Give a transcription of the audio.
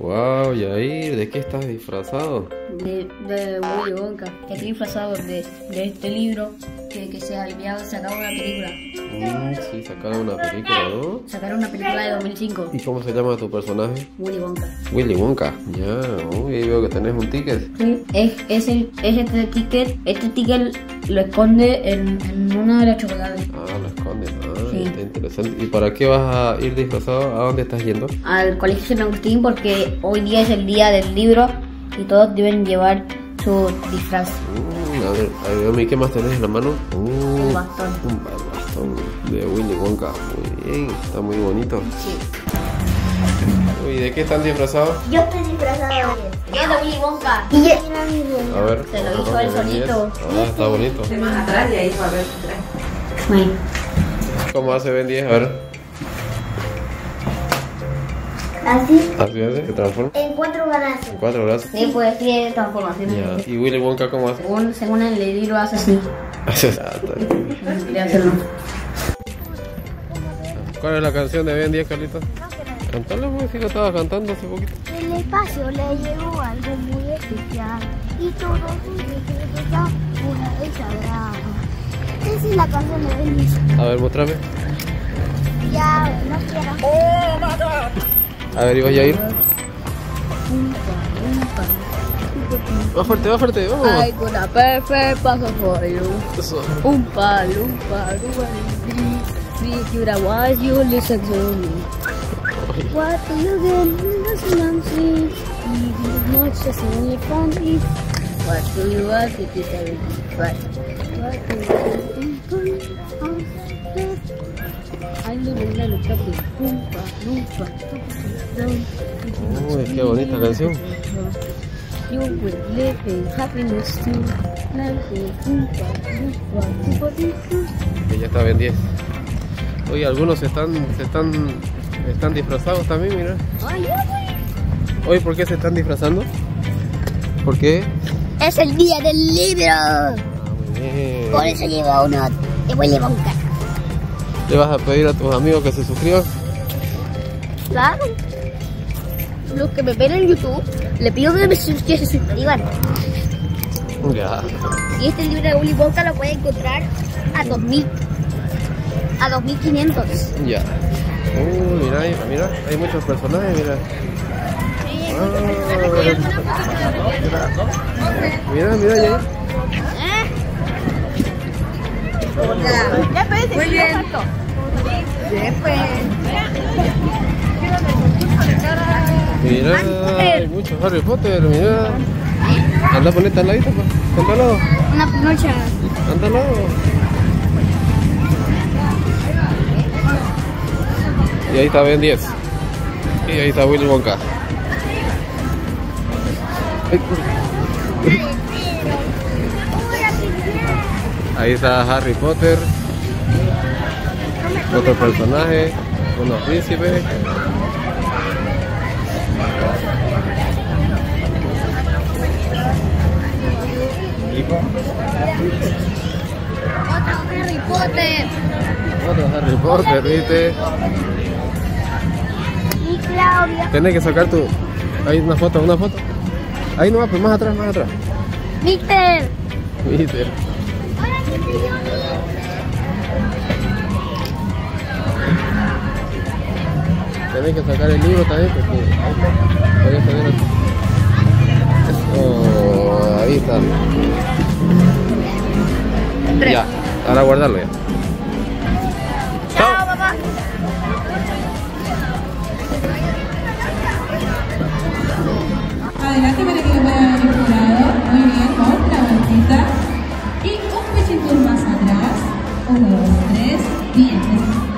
Wow, Yair, ¿de qué estás disfrazado? De, de Willy. Estoy disfrazado de, de este libro que, que se había sacado una película. Mm, sí, sacaron una película, ¿no? Sacaron una película de 2005. ¿Y cómo se llama tu personaje? Willy Wonka. Willy Wonka. Ya, uy, ahí veo que tenés un ticket. Sí, es, es, el, es este ticket. Este ticket lo esconde en, en una de las chocolates. Ah, lo escondes. Ah, Sí. está interesante. ¿Y para qué vas a ir disfrazado? ¿A dónde estás yendo? Al colegio San Agustín porque hoy día es el día del libro y todos deben llevar su disfraz. Mm, a ver, a ver, Omi, ¿qué más tenés en la mano? Uh, Un bastón. Un ba- bastón de Willy Wonka. Muy bien, está muy bonito. Sí. Uy, ¿de qué están disfrazados? Yo estoy disfrazado de ¿Qué de Willy Wonka? Y yo, A ver. Se lo hizo él solito. Ah, está bonito. más atrás y ahí va a ver. ¿Cómo hace Ben 10? A ver. Así, Así hace, se transforma. en cuatro brazos. En cuatro brazos. Sí, pues sí, transformación. Ya. ¿Y Willy Wonka cómo hace? Según, según el libro hace así. Hace- Ah, está bien. Debería hacerlo. ¿Cuál es la canción de Ben 10, Carlitos? Cantala, pues, si lo estaba cantando hace poquito. El espacio le llegó algo muy especial y todo su secreto está fuera del sagrado. Esa es la canción de Benicio. A ver, mostrame. Ya, no quiero. A ver, ¿ibas a ir? Más fuerte, más fuerte, vamos. I got a perfect puzzle for you. Eso. Umpa, lumpa, lumpa, If you wise, you listen to me. What do you get in the Sinansi? If you not just from it. What do you ask if it's everything? What? What do you Uy, qué bonita canción. Que ya está Ben 10. Oye, algunos están, se están, están disfrazados también, mira. Oye, ¿por qué se están disfrazando? ¿Por qué? Es el día del libro. Ah, muy bien. Por eso lleva uno de Willy Wonka. ¿Le vas a pedir a tus amigos que se suscriban? Claro. Los que me ven en YouTube, le pido que, me sus- que se suscriban. Ya. Y este libro de Willy Wonka lo pueden encontrar a 2000. A 2500. Ya. Uy, mira, mira, hay muchos personajes, mira. Ah, mira, mira, ya. Muy bien. Mira, hay muchos Harry Potter, mira. Anda, ponete al ladito, pues. Anda al lado, Una pinocha. anda al lado. Y ahí está Ben 10. Y ahí está Willy Wonka. Ahí está Harry Potter. Otro personaje. Unos príncipes. Otro Harry Potter. Otro Harry Potter, ¿viste? Y Claudia. Tienes que sacar tu. Ahí una foto, una foto. Ahí no pues más atrás, más atrás. Víctor. ¿Viste? hay que sacar el libro también porque ahí está. Oh, tres. Ahora guardarlo ya. Chao, papá. Adelante para que lo puedan ver el. Muy bien, otra vueltita. Y un pechito más atrás. Uno, dos, tres. Bien.